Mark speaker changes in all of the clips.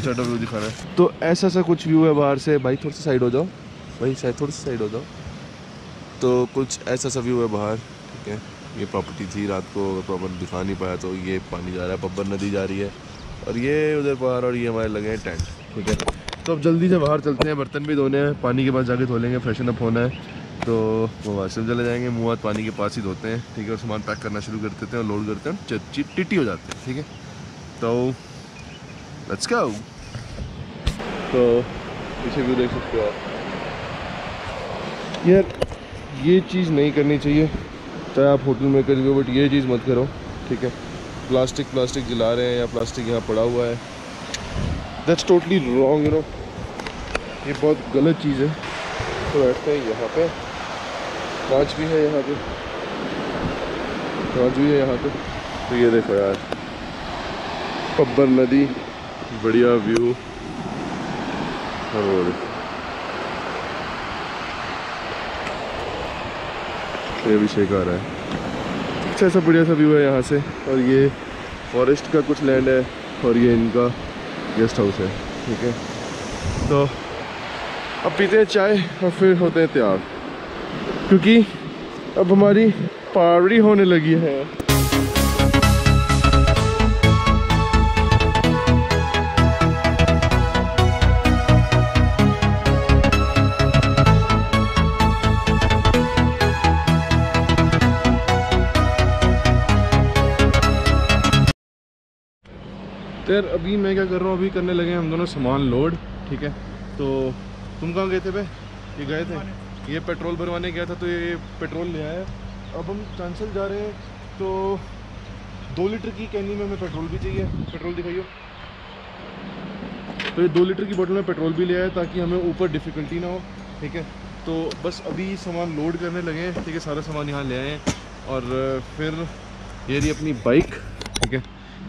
Speaker 1: Side view दिखा रहा है। तो ऐसा सा कुछ व्यू है बाहर से। भाई, थोड़ा सा साइड हो जाओ। भाई, शायद थोड़ा सा साइड हो जाओ। तो कुछ ऐसा सा व्यू है बाहर, ठीक है? ये प्रॉपर्टी थी रात को, अगर प्रॉपर दिखा नहीं पाया तो ये पानी जा रहा है बब्बर नदी जा रही है। और ये उधर बाहर और ये हमारे लगे हैं टेंट ठीक है? तो अब जल्दी से बाहर चलते हैं, बर्तन भी धोने हैं, पानी के पास जाके धो लेंगे फ्रेशन अप होना है। तो वो वाशरूम चले जाएँगे, मुँह हाथ पानी के पास ही धोते हैं, ठीक है? और सामान पैक करना शुरू कर देते हैं और लोड करते हैं टिट्टी हो जाते हैं, ठीक है? तो लेट्स गो तो पीछे व्यू देख सकते हो आप। यार, ये चीज़ नहीं करनी चाहिए। चाहे आप होटल में कर बट ये चीज़ मत करो, ठीक है? प्लास्टिक प्लास्टिक जला रहे हैं या प्लास्टिक यहाँ पड़ा हुआ है। That's totally wrong you know ये बहुत गलत चीज़ है। तो बैठते हैं यहाँ पे। कांच भी है यहाँ पे। कांच भी है यहाँ पे। तो ये देखो यार, पब्बर नदी। बढ़िया व्यू। और ये अभिषेक आ रहा है। अच्छा ऐसा बढ़िया सा व्यू है यहाँ से। और ये फॉरेस्ट का कुछ लैंड है और ये इनका गेस्ट हाउस है, ठीक है? तो अब पीते हैं चाय और फिर होते हैं तैयार। क्योंकि अब हमारी पावड़ी होने लगी है। तो यार अभी मैं क्या कर रहा हूँ? अभी करने लगे हम दोनों सामान लोड ठीक है? तो तुम कहाँ गए थे बे? ये गए थे? ये पेट्रोल भरवाने गया था तो ये पेट्रोल ले आया। अब हम चांसल जा रहे हैं तो दो लीटर की कैनी में हमें पेट्रोल भी चाहिए। पेट्रोल दिखाइयो। तो ये दो लीटर की बोतल में पेट्रोल भी ले आया, ताकि हमें ऊपर डिफ़िकल्टी ना हो, ठीक है? तो बस अभी सामान लोड करने लगे हैं, ठीक है? सारा सामान यहाँ ले आए हैं, और फिर ये रही अपनी बाइक ठीक है?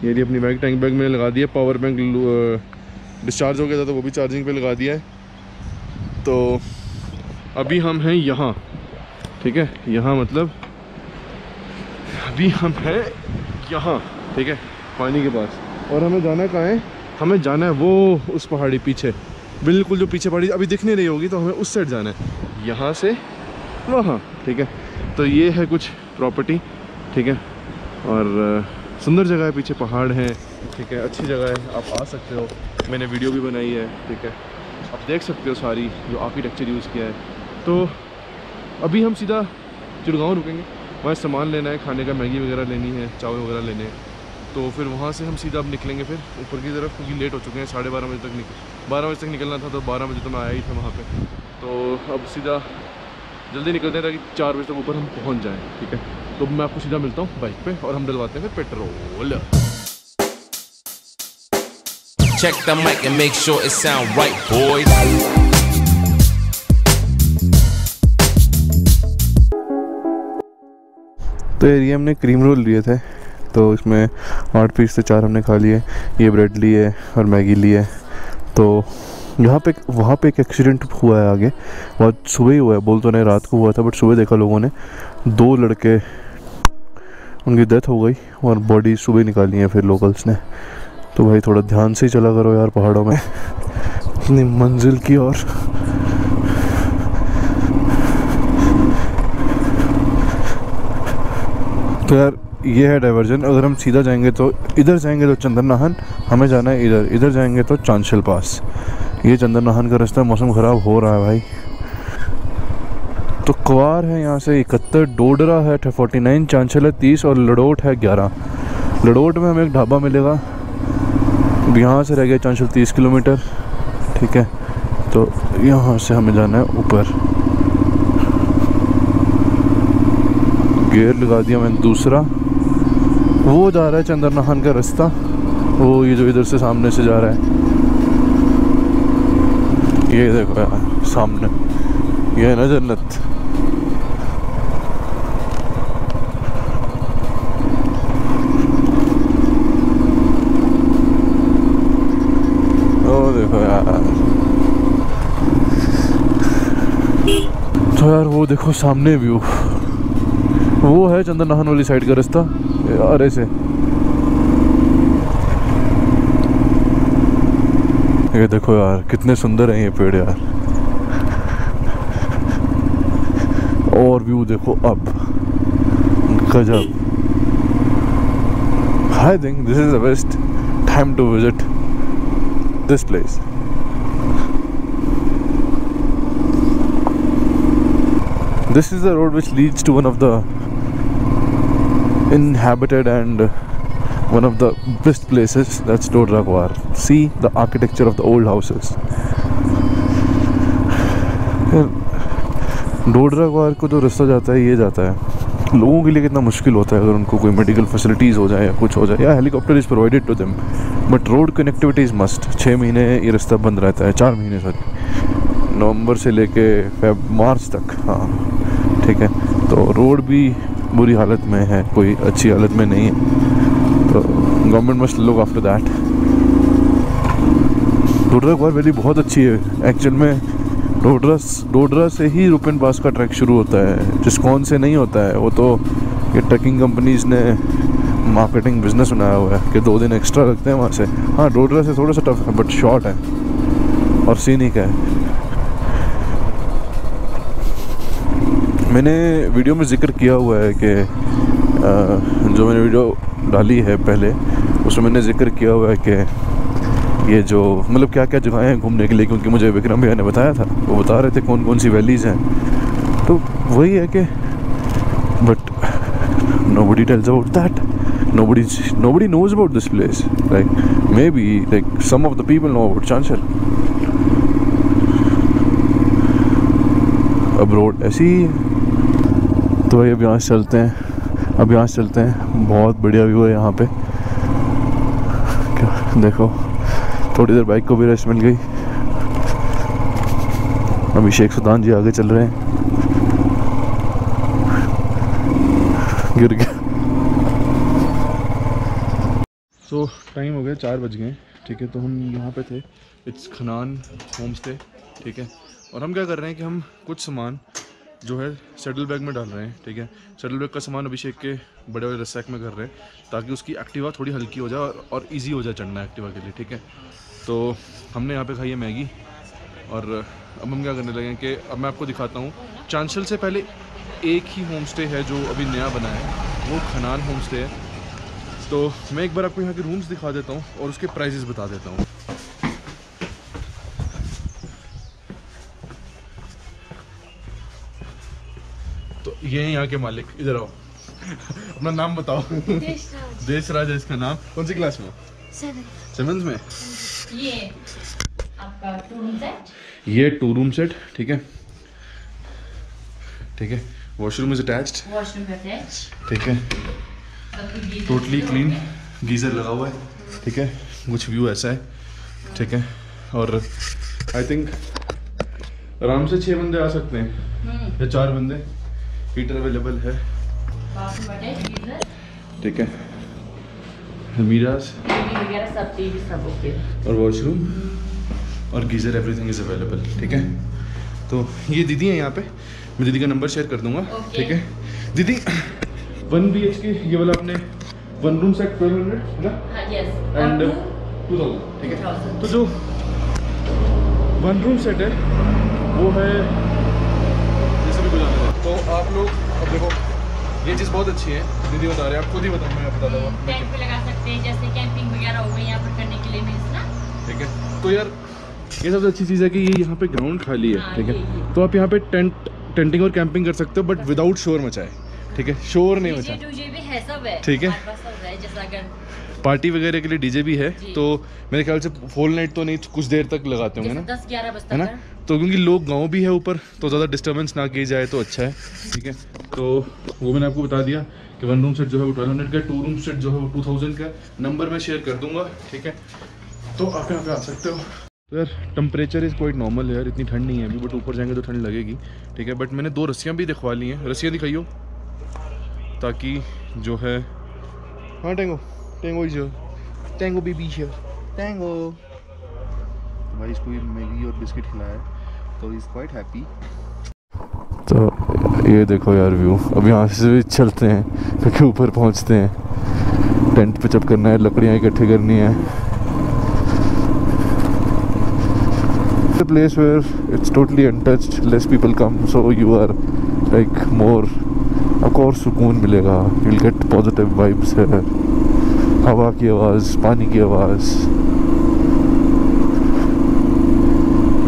Speaker 1: ये रही अपनी बैग टैंक बैग मैंने लगा दिया पावर बैंक डिस्चार्ज हो गया था तो वो भी चार्जिंग पे लगा दिया है। तो अभी हम हैं यहाँ, ठीक है? यहाँ मतलब अभी हम हैं यहाँ, ठीक है? पानी के पास। और हमें जाना कहाँ है? हमें जाना है वो उस पहाड़ी पीछे। बिल्कुल जो पीछे पहाड़ी अभी दिख नहीं रही होगी तो हमें उस साइड जाना है। यहाँ से वहाँ, ठीक है? तो ये है कुछ प्रॉपर्टी ठीक है? और सुंदर जगह है, पीछे पहाड़ हैं। ठीक है, अच्छी जगह है, आप आ सकते हो। मैंने वीडियो भी बनाई है, ठीक है। आप देख सकते हो सारी जो आर्किटेक्चर यूज़ किया है। तो अभी हम सीधा चिड़गांव रुकेंगे। वहाँ सामान लेना है, खाने का मैगी वगैरह लेनी है, चावल वगैरह लेने हैं। तो फिर वहाँ से हम सीधा अब निकलेंगे फिर ऊपर की तरफ़, क्योंकि लेट हो चुके हैं, साढ़े बारह बजे तक निकल बारह बजे तक निकलना था तो बारह बजे तो मैं आया ही था वहाँ पे। तो अब सीधा जल्दी निकलते हैं ताकि चार बजे तक ऊपर हम पहुँच जाएँ, ठीक है। तो मैं आपको सीधा मिलता हूँ बाइक पे और हम डलवाते हैं फिर petrol.
Speaker 2: Check the mic and make sure it sound right, boys.
Speaker 3: तो ये हमने क्रीम रोल लिए थे तो इसमें आठ पीस से चार हमने खा लिए। ये ब्रेड ली है और मैगी ली है। तो यहाँ पे वहाँ पे एक एक्सीडेंट हुआ है आगे। बहुत सुबह ही हुआ है बोल तो नहीं रात को हुआ था बट सुबह देखा लोगों ने। दो लड़के उनकी डेथ हो गई और बॉडी सुबह निकाली है फिर लोकल्स ने। तो भाई थोड़ा ध्यान से ही चला करो यार पहाड़ों में। अपनी मंजिल की और तो यार, ये है डाइवर्जन अगर हम सीधा जाएँगे तो इधर जाएँगे तो चंदन नाहन हमें जाना है इधर। इधर जाएँगे तो चांशल पास। ये चंदन नाहन का रास्ता मौसम ख़राब हो रहा है भाई। तो क्वार है यहाँ से इकहत्तर, डोडरा है फोर्टी नाइन चांशल है तीस और लड़ोट है ग्यारह। लड़ोट में हमें एक ढाबा मिलेगा। यहाँ से रह गया चांशल तीस किलोमीटर, ठीक है? तो यहाँ से हमें जाना है ऊपर। गेयर लगा दिया मैंने दूसरा। वो जा रहा है चंदर नहान का रास्ता। वो ये जो इधर से सामने से जा रहा है। ये देखो यार, सामने। ये है ना जन्नत ओ देखो यार तो यार वो देखो सामने व्यू। वो है चंदन नाहन वाली साइड का रास्ता अरे से।
Speaker 1: ये देखो यार, कितने सुंदर हैं ये पेड़ यार। और व्यू देखो अब। गजब। I think this is the best time to visit this place This is the road which leads to one of the inhabited and one of the best places, that's Dodra Gwar. See the architecture of the old houses. Dodra Kwar को जो रास्ता जाता है, ये जाता है लोगों के लिए कितना मुश्किल होता है अगर उनको कोई मेडिकल फैसिलिटीज़ हो जाए या कुछ हो जाए, या helicopter is provided to them but road connectivity is must छः महीने ये रास्ता बंद रहता है, चार महीने सॉरी नवंबर से लेके फेब, मार्च तक हाँ ठीक है। तो रोड भी बुरी हालत में है, कोई अच्छी हालत में नहीं है। तो government must look after that. Dodra Kwar valley बहुत अच्छी है। एक्चुअल में डोडरा डोडरा से ही रुपन पास का ट्रैक शुरू होता है। जिसकॉन से नहीं होता है, वो तो ये ट्रैकिंग कंपनीज़ ने मार्केटिंग बिज़नेस बनाया हुआ है, कि दो दिन एक्स्ट्रा लगते हैं वहाँ से। हाँ डोडरा से थोड़ा सा टफ है बट शॉर्ट है। और सीनिक है। मैंने वीडियो में ज़िक्र किया हुआ है कि जो मैंने वीडियो डाली है पहले, उसमें मैंने ज़िक्र किया हुआ है कि ये जो मतलब क्या क्या जगहें हैं घूमने के लिए, क्योंकि मुझे विक्रम भैया ने बताया था। वो बता रहे थे कौन कौन सी वैलीज़ हैं। तो वही है कि but nobody tells about that nobody nobody knows about this place like maybe like some of the people know about Chanshal अब रोड ऐसी। तो भाई, अब यहाँ से चलते हैं। अब यहाँ से चलते हैं। बहुत बढ़िया व्यू है यहाँ पे। देखो, थोड़ी देर बाइक को भी रेस्ट मिल गई। अभिषेक सुल्तान जी आगे चल रहे हैं। गिर गया।
Speaker 4: सो टाइम हो गया, चार बज गए ठीक है तो हम यहाँ पे थे। इट्स खनान होम स्टे ठीक है। और हम क्या कर रहे हैं कि हम कुछ सामान जो है सेटल बैग में डाल रहे हैं ठीक है? सेटल बैग का सामान अभिषेक के बड़े बड़े रसैक में कर रहे हैं ताकि उसकी एक्टिवा थोड़ी हल्की हो जाए और, और ईजी हो जाए चढ़ना एक्टिवा के लिए ठीक है? तो हमने यहाँ पे खाई है मैगी और अब हम क्या करने लगे हैं कि अब मैं आपको दिखाता हूँ। चांशल से पहले एक ही होम स्टे है जो अभी नया बना है वो खनान होम स्टे है। तो मैं एक बार आपको यहाँ के रूम्स दिखा देता हूँ और उसके प्राइजेस बता देता हूँ। ये यहाँ के मालिक इधर आओ। अपना नाम बताओ। देश राज है इसका नाम। कौन सी क्लास में
Speaker 5: सेवन
Speaker 4: में?
Speaker 5: ये आपका टू रूम सेट
Speaker 4: ये टू रूम सेट ठीक है? ठीक है? Washroom is attached
Speaker 5: washroom attach
Speaker 4: ठीक है? टोटली क्लीन गीज़र लगा हुआ है। ठीक है? कुछ व्यू ऐसा है। ठीक है? और आई थिंक आराम से छः बंदे आ सकते हैं। या चार बंदे। हीटर अवेलेबल है। ठीक है। अलमीराज
Speaker 5: सब सब ओके
Speaker 4: और वॉशरूम और गीज़र एवरीथिंग इज़ अवेलेबल ठीक है। तो ये दीदी हैं यहाँ पे। मैं दीदी का नंबर शेयर कर दूँगा ठीक है। दीदी वन बी एच के ये वाला आपने one room set twelve hundred है ना?
Speaker 5: हाँ यस
Speaker 4: एंड टू थाउज़ेंड ठीक है। तो जो वन रूम सेट है वो है आप लोग अब देखो ये चीज़ बहुत अच्छी है। दीदी बता रहे हैं आप खुद ही बताओ मैं बता दूँगा
Speaker 5: टेंट पे लगा सकते हैं जैसे कैंपिंग वगैरह हो गई यहाँ पर करने के लिए मीन्स ना?
Speaker 4: ठीक है। तो यार ये सबसे अच्छी चीज़ है कि ये यहाँ पे ग्राउंड खाली है
Speaker 5: हाँ,
Speaker 4: ठीक है। तो आप यहाँ पे टेंट टेंटिंग और कैंपिंग कर सकते हो बट विदाउट शोर मचाए ठीक है? शोर नहीं मचाए। ठीक है। पार्टी वगैरह के लिए डीजे भी है तो मेरे ख्याल से होल नाइट तो नहीं कुछ देर तक लगाते होंगे ना? है ना? तो क्योंकि लोग गाँव भी है ऊपर तो ज़्यादा डिस्टरबेंस ना की जाए तो अच्छा है, ठीक है? तो वो मैंने आपको बता दिया कि वन रूम सेट जो है वो ट्वेल्व हंड्रेड का टू रूम सेट जो है वो टू थाउज़ेंड का नंबर मैं शेयर कर दूँगा, ठीक है? तो आप यहाँ पे आ सकते हो। तो यार टेम्परेचर इज़ क्वाइट नॉर्मल है यार, इतनी ठंड नहीं है अभी बट ऊपर जाएँगे तो ठंड लगेगी, ठीक है? बट मैंने दो रस्सियाँ भी दिखवा ली हैं। रस्सियाँ दिखाइयो, ताकि जो है हाँ Tango Tango is Tango baby here Tango भाई, इसको मैगी और बिस्किट खिलाया है। तो इज़ क्वाइट हैप्पी
Speaker 1: तो ये देखो यार व्यू अब यहाँ से भी चलते हैं, क्योंकि ऊपर पहुँचते हैं। टेंट पे जब करना है, लकड़ियाँ इकट्ठी करनी है। Place where it's totally untouched, less people come, so you are, like, more आपको और सुकून मिलेगा you'll get positive vibes है हवा की आवाज़ पानी की आवाज़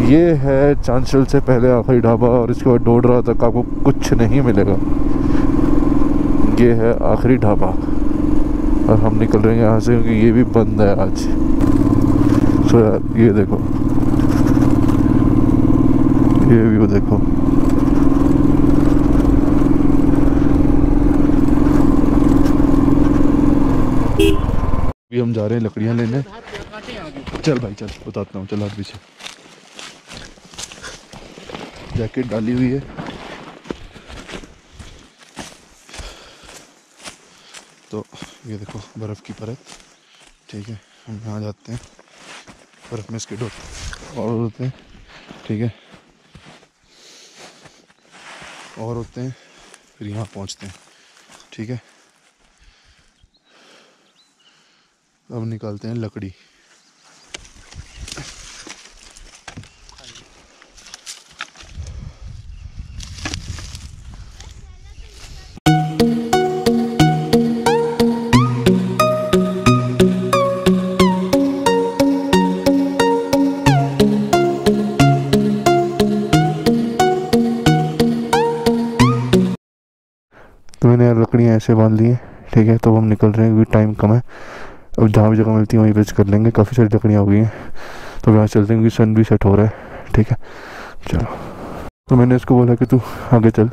Speaker 1: ये है चांचल से पहले आखिरी ढाबा और इसके बाद डोडरा तक आपको कुछ नहीं मिलेगा। ये है आखिरी ढाबा। और हम निकल रहे हैं यहाँ से क्योंकि ये भी बंद है आज। सो यार, ये देखो। ये व्यू देखो। अभी हम जा रहे हैं लकड़ियाँ लेने। चल भाई, चल, बताता हूँ, चल हाथ पीछे। जैकेट डाली हुई है। तो ये देखो, बर्फ़ की परत। ठीक है, हम यहाँ जाते हैं। बर्फ़ में स्किड होते और होते हैं। ठीक है। और होते हैं, फिर यहाँ पहुँचते हैं। ठीक है। अब निकालते हैं लकड़ी। ऐसे बाँध लिए, ठीक है? तो हम निकल रहे हैं, क्योंकि टाइम कम है। अब जहाँ भी जगह मिलती है, वहीं पे कर लेंगे। काफ़ी सारी लकड़ियाँ हो गई हैं। तो यहाँ चलते हैं, क्योंकि सन भी सेट हो रहा है, ठीक है? चलो। तो मैंने इसको बोला कि तू आगे चल।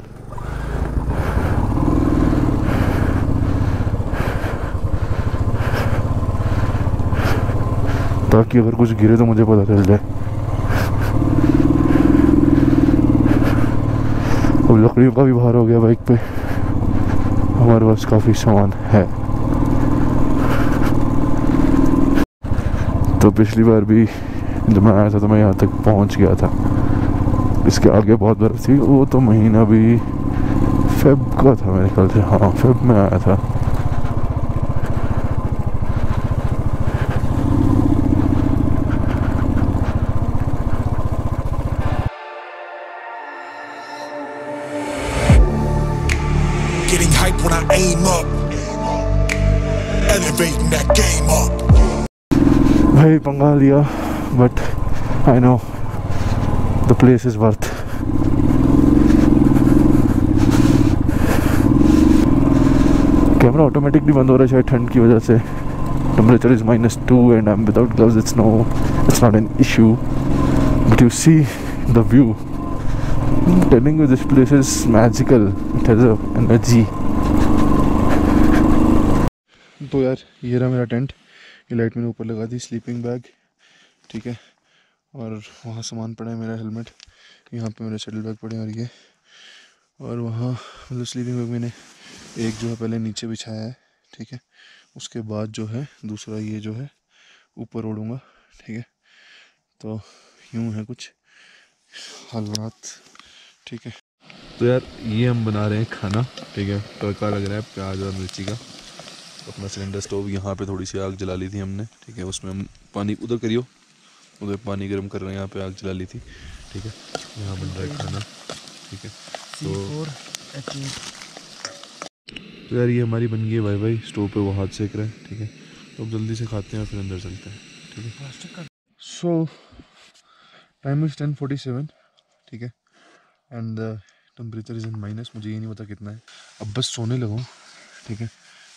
Speaker 1: ताकि अगर कुछ गिरे तो मुझे पता चल जाए। अब लकड़ियों का भी भार हो गया बाइक पे। हमारे पास काफ़ी सामान है। तो पिछली बार भी जब मैं आया था तो मैं यहाँ तक पहुँच गया था। इसके आगे बहुत बर्फ़ थी, वो तो महीना भी फेब का था मेरे ख्याल से। हाँ फेब में आया था। पंगा लिया but I know the place is worth camera automatically बंद हो रहा है शायद ठंड की वजह से। Temperature is minus two and I am without gloves it's no it's not an issue but you see the view telling you this place is magical it has energy तो यार, ये रहा मेरा टेंट ये लाइट मैंने ऊपर लगा दी sleeping bag ठीक है? और वहाँ सामान पड़ा है मेरा हेलमेट यहाँ पे मेरे सेटल बैग पड़े और ये। और वहाँ मतलब स्लीपिंग बैग मैंने एक जो है पहले नीचे बिछाया है, ठीक है? उसके बाद जो है दूसरा ये जो है ऊपर ओढ़ूँगा, ठीक है? तो यूँ है कुछ हालात, ठीक है? तो यार ये हम बना रहे हैं खाना, ठीक है? तड़का लग रहा है प्याज और मिर्ची का। अपना सिलेंडर स्टोव यहाँ पे थोड़ी सी आग जला ली थी हमने ठीक है उसमें हम पानी उधर करियो उधर पानी गर्म कर रहे हैं यहाँ पे आग जला ली थी ठीक है यहाँ बन रहा है खाना ठीक है तो तो यार ये हमारी बन गई है भाई भाई स्टोव पे वो हाथ सेक रहा है ठीक है तो अब जल्दी से खाते हैं और फिर अंदर चलते हैं ठीक है। So time is ten forty seven ठीक है and temperature is in minus मुझे ये नहीं पता कितना है अब बस सोने लगा ठीक है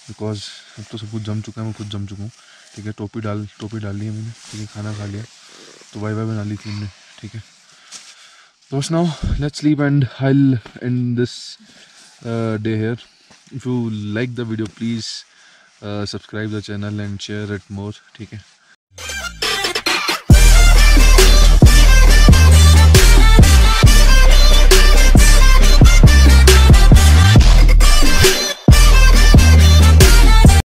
Speaker 1: बिकॉज़ अब तो सब कुछ जम चुका है, मैं खुद जम चुका हूँ। ठीक है, टोपी डाल टोपी डाल ली है मैंने, ठीक है, खाना खा लिया। तो वाई वाई बना ली थी हमने, ठीक है। तो बस now let's sleep and hail in this day here if you like the video please subscribe the channel and share it more ठीक है।